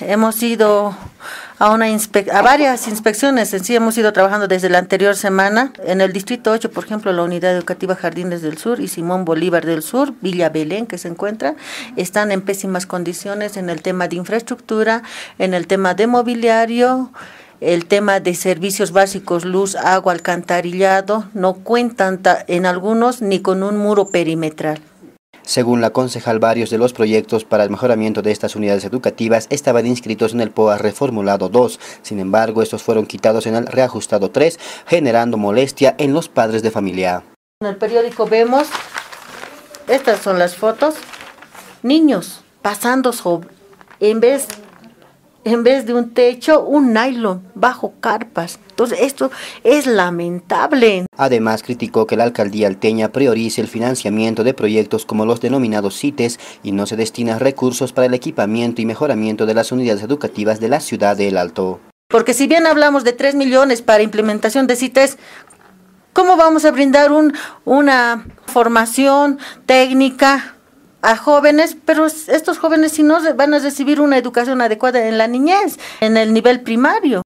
Hemos ido a, una a varias inspecciones, en sí hemos ido trabajando desde la anterior semana. En el Distrito 8, por ejemplo, la Unidad Educativa Jardines del Sur y Simón Bolívar del Sur, Villa Belén, que se encuentra, están en pésimas condiciones en el tema de infraestructura, en el tema de mobiliario, el tema de servicios básicos, luz, agua, alcantarillado, no cuentan en algunos ni con un muro perimetral. Según la concejal, varios de los proyectos para el mejoramiento de estas unidades educativas estaban inscritos en el POA reformulado 2. Sin embargo, estos fueron quitados en el reajustado 3, generando molestia en los padres de familia. En el periódico vemos, estas son las fotos, niños pasando sobre, en vez en vez de un techo, un nylon bajo carpas. Entonces esto es lamentable. Además criticó que la alcaldía alteña priorice el financiamiento de proyectos como los denominados CITES y no se destina recursos para el equipamiento y mejoramiento de las unidades educativas de la ciudad de El Alto. Porque si bien hablamos de 3 millones para implementación de CITES, ¿cómo vamos a brindar un, una formación técnica a jóvenes, pero estos jóvenes si no van a recibir una educación adecuada en la niñez, en el nivel primario.